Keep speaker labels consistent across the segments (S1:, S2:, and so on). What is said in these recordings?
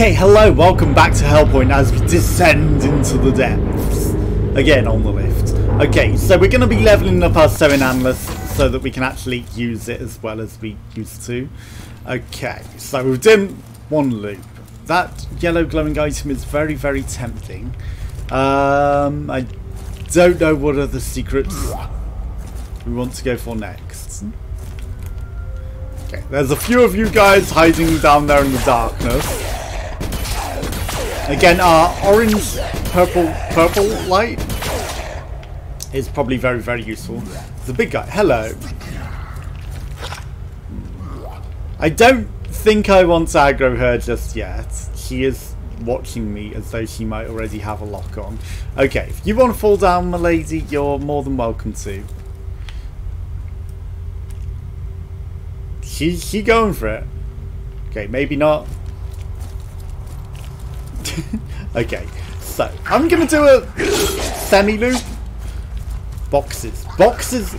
S1: Okay, hello, welcome back to Hellpoint as we descend into the depths. Again, on the lift. Okay, so we're going to be leveling up our Sewing Analyst so that we can actually use it as well as we used to. Okay, so we've done one loop. That yellow glowing item is very, very tempting. Um, I don't know what other secrets we want to go for next. Okay, there's a few of you guys hiding down there in the darkness. Again, our orange, purple, purple light is probably very, very useful. The big guy. Hello. I don't think I want to aggro her just yet. She is watching me as though she might already have a lock on. Okay, if you want to fall down, my lady, you're more than welcome to. She, she going for it. Okay, maybe not. okay, so I'm gonna do a semi loop. Boxes, boxes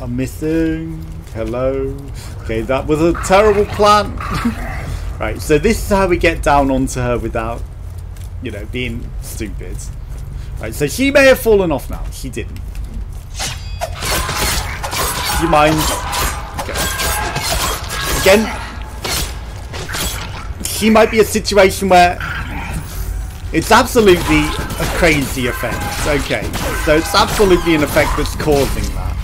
S1: are missing. Hello. Okay, that was a terrible plan. right, so this is how we get down onto her without, you know, being stupid. Right, so she may have fallen off now. She didn't. Do You mind? Okay. Again, she might be a situation where it's absolutely a crazy effect. Okay, so it's absolutely an effect that's causing that.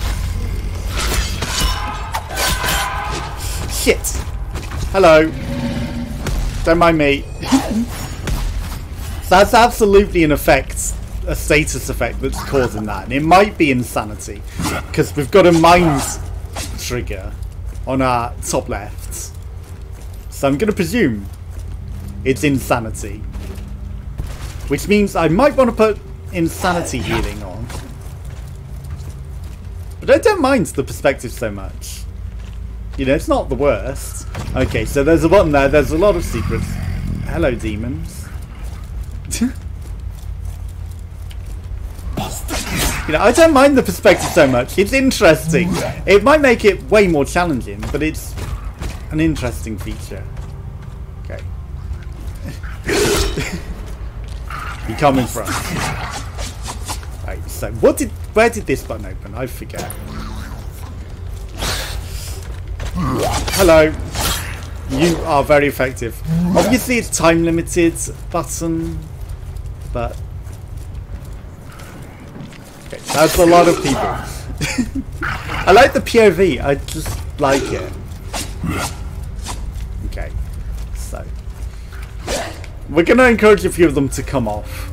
S1: Shit. Hello. Don't mind me. that's absolutely an effect, a status effect that's causing that. And it might be insanity. Because we've got a mind trigger on our top left. So I'm going to presume it's insanity. Which means I might want to put insanity healing on. But I don't mind the perspective so much. You know, it's not the worst. Okay, so there's a button there. There's a lot of secrets. Hello, demons. you know, I don't mind the perspective so much. It's interesting. It might make it way more challenging, but it's an interesting feature. You coming from? Right, so what did where did this button open? I forget. Hello. You are very effective. Obviously it's time limited button, but okay, that's a lot of people. I like the POV, I just like it. Okay, so we're gonna encourage a few of them to come off.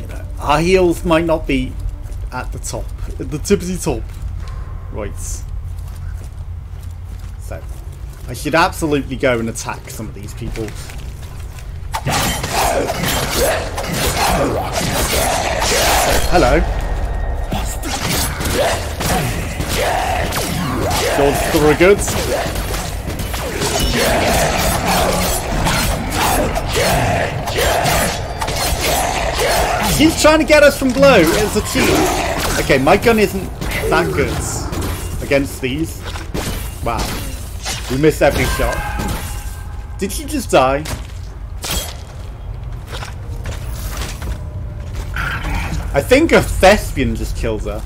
S1: You know, our heels might not be at the top, at the tippity top. Right. So, I should absolutely go and attack some of these people. Hello. George Thorogood. He's trying to get us from below as a team. Okay, my gun isn't that good against these. Wow. We missed every shot. Did she just die? I think a thespian just kills her.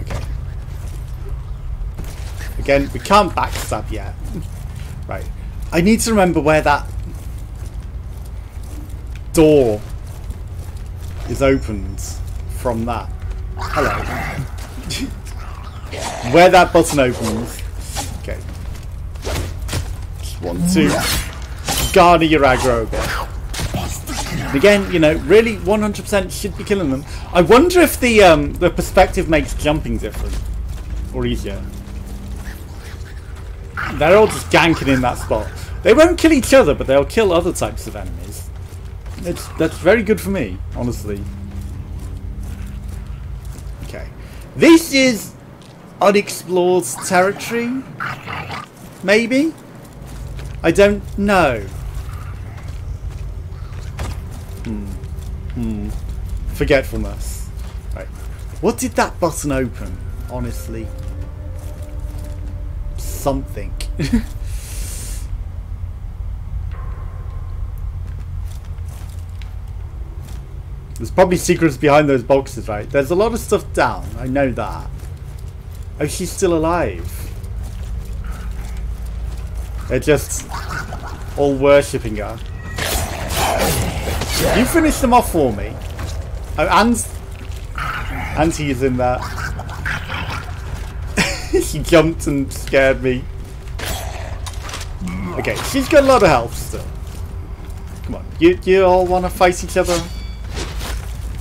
S1: Okay. Again, we can't backstab yet. right. I need to remember where that door is opened from that. Hello. where that button opens. Okay. Just want to garner your aggro a bit. And again, you know, really 100% should be killing them. I wonder if the um, the perspective makes jumping different. Or easier. They're all just ganking in that spot. They won't kill each other, but they'll kill other types of enemies. It's, that's very good for me, honestly. Okay. This is unexplored territory? Maybe? I don't know. Hmm. Hmm. Forgetfulness. Right. What did that button open? Honestly. Something. There's probably secrets behind those boxes, right? There's a lot of stuff down. I know that. Oh, she's still alive. They're just all worshipping her. You finish them off for me. Oh, and Auntie's in there. she jumped and scared me. Okay, she's got a lot of health still. Come on, you you all want to fight each other?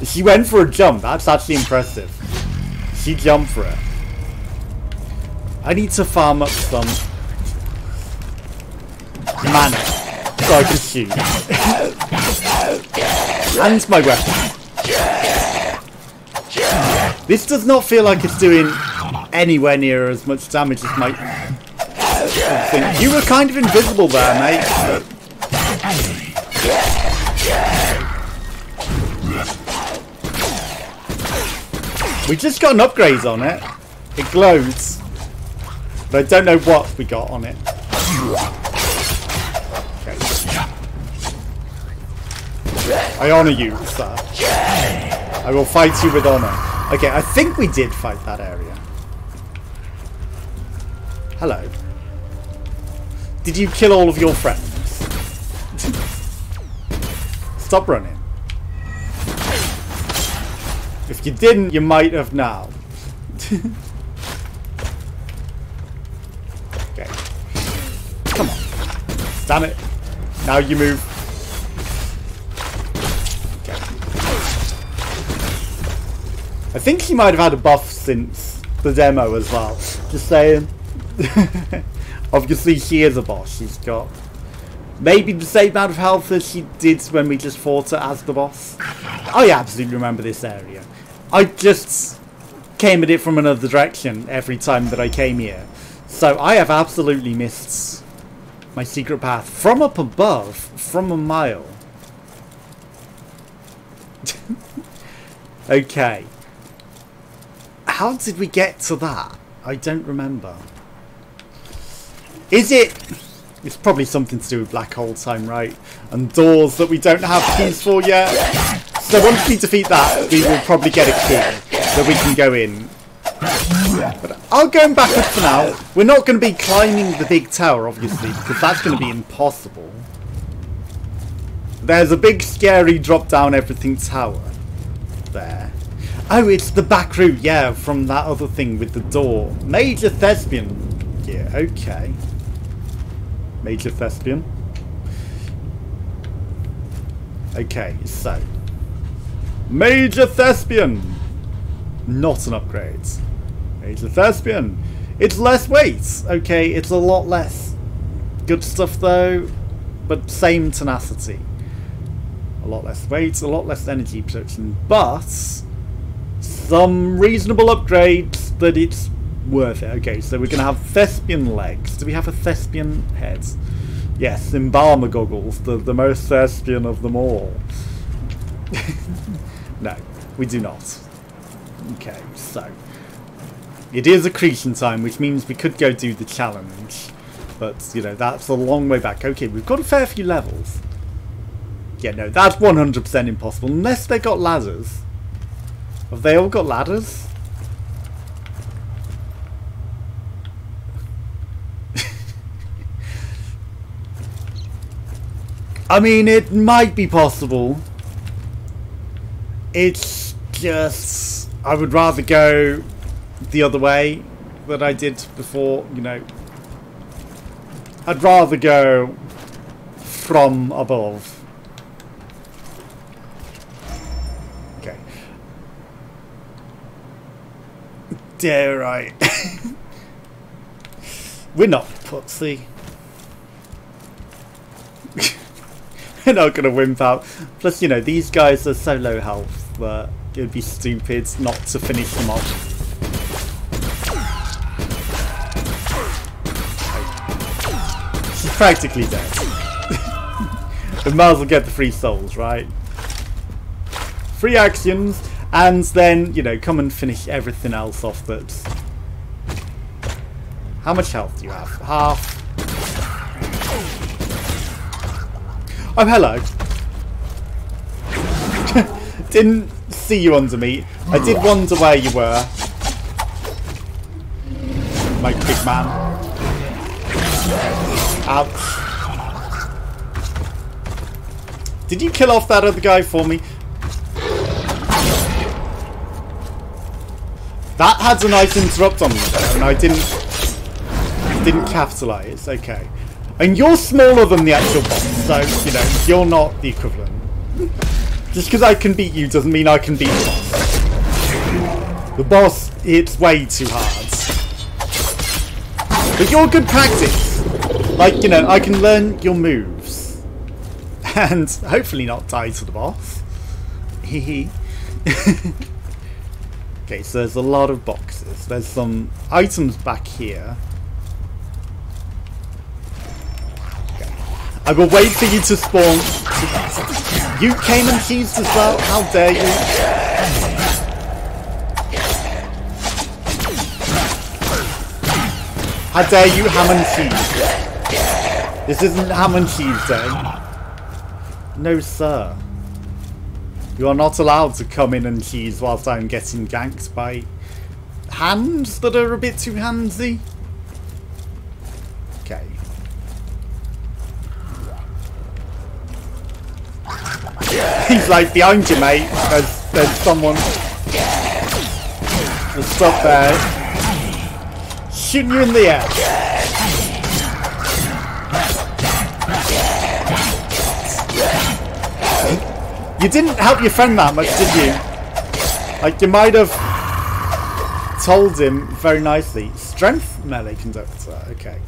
S1: She went for a jump. That's actually impressive. She jumped for it. I need to farm up some mana so I can shoot. and my weapon. This does not feel like it's doing anywhere near as much damage as my think. You were kind of invisible there, mate. We just got an upgrade on it. It glows. But I don't know what we got on it. Okay. I honour you, sir. I will fight you with honour. Okay, I think we did fight that area. Hello. Did you kill all of your friends? Stop running. If you didn't, you might have now. okay. Come on. Damn it. Now you move. Okay. I think she might have had a buff since the demo as well. Just saying. Obviously she is a boss. She's got maybe the same amount of health as she did when we just fought her as the boss. I absolutely remember this area. I just came at it from another direction every time that I came here. So I have absolutely missed my secret path from up above, from a mile. okay. How did we get to that? I don't remember. Is it... It's probably something to do with black hole time, right? And doors that we don't have keys for yet. So once we defeat that, we will probably get a key that we can go in. But I'll go back up for now. We're not going to be climbing the big tower, obviously, because that's going to be impossible. There's a big, scary drop-down everything tower there. Oh, it's the back route, yeah, from that other thing with the door. Major Thespian. Yeah, okay. Major Thespian. Okay, so Major Thespian! Not an upgrade. Major Thespian. It's less weight. Okay, it's a lot less. Good stuff though, but same tenacity. A lot less weight, a lot less energy production, but some reasonable upgrades that it's worth it. Okay, so we're going to have Thespian legs. Do we have a Thespian head? Yes, Embalmer goggles, the, the most Thespian of them all. No, we do not. Okay, so. It is accretion time, which means we could go do the challenge. But, you know, that's a long way back. Okay, we've got a fair few levels. Yeah, no, that's 100% impossible. Unless they got ladders. Have they all got ladders? I mean, it might be possible. It's just... I would rather go the other way that I did before, you know. I'd rather go from above. Okay. Dare I? We're not putsy. We're not going to wimp out. Plus, you know, these guys are so low health but it would be stupid not to finish them off. She's practically dead. we might as well get the free souls, right? Free actions, and then, you know, come and finish everything else off that's... How much health do you have? Half. Oh, hello. Didn't see you under me. I did wonder where you were. My big man. Ouch. Did you kill off that other guy for me? That had a nice interrupt on me though, and I didn't didn't capitalise. Okay. And you're smaller than the actual boss, so, you know, you're not the equivalent. Just because I can beat you doesn't mean I can beat the boss. The boss hits way too hard. But you're good practice. Like, you know, I can learn your moves. And hopefully not die to the boss. Hehe. okay, so there's a lot of boxes. There's some items back here. I will wait for you to spawn. You came and teased as well? How dare you? How dare you ham and cheese? This isn't ham and cheese day. No sir. You are not allowed to come in and cheese whilst I'm getting ganked by hands that are a bit too handsy. He's like behind you, mate. There's, there's someone. There's stuff there. Shooting you in the air. You didn't help your friend that much, did you? Like, you might have told him very nicely. Strength melee conductor. Okay.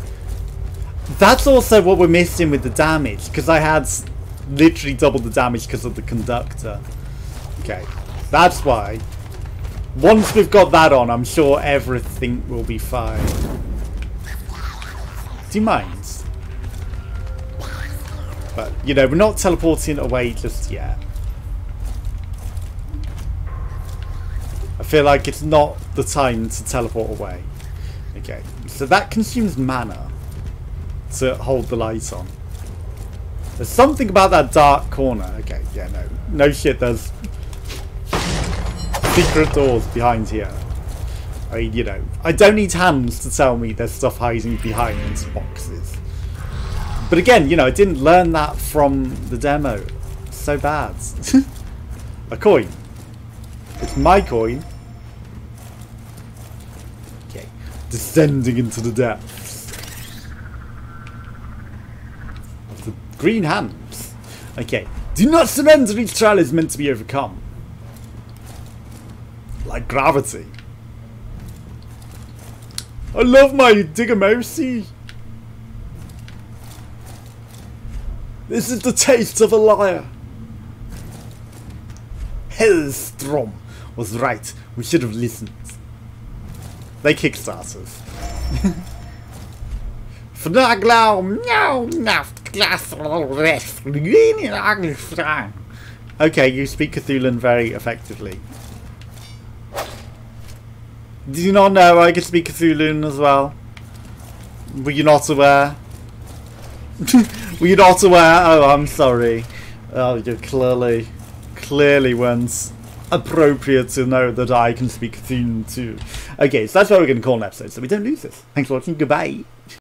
S1: That's also what we're missing with the damage, because I had literally double the damage because of the conductor. Okay, that's why. Once we've got that on, I'm sure everything will be fine. Do you mind? But, you know, we're not teleporting away just yet. I feel like it's not the time to teleport away. Okay, so that consumes mana to hold the light on. There's something about that dark corner. Okay, yeah, no. No shit, there's secret doors behind here. I mean, you know, I don't need hands to tell me there's stuff hiding behind these boxes. But again, you know, I didn't learn that from the demo. so bad. A coin. It's my coin. Okay. Descending into the depths. Green hands. Okay. Do not surrender. Each trial is meant to be overcome. Like gravity. I love my Digamosi. This is the taste of a liar. Hellstrom was right. We should have listened. They kickstarters. Fnaglau, meow, naft. Okay, you speak Cthulhu very effectively. Did you not know I could speak Cthulhu as well? Were you not aware? Were you not aware? Oh, I'm sorry. Oh, you clearly, clearly weren't appropriate to know that I can speak Cthulhu too. Okay, so that's what we're going to call an episode, so we don't lose this. Thanks for watching. Goodbye.